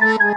Bye.